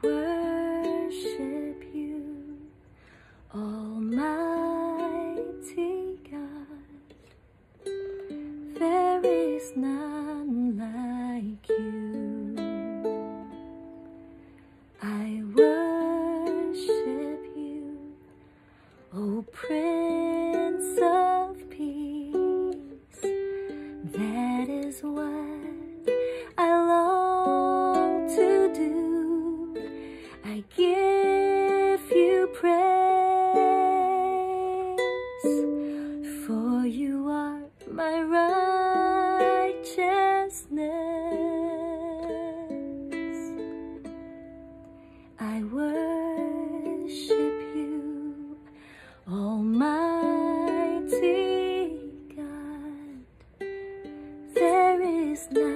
worship you, Almighty God. There is none like you. I worship you, O Prince of Peace. That is what Give you praise, for you are my righteousness. I worship you, Almighty God. There is none.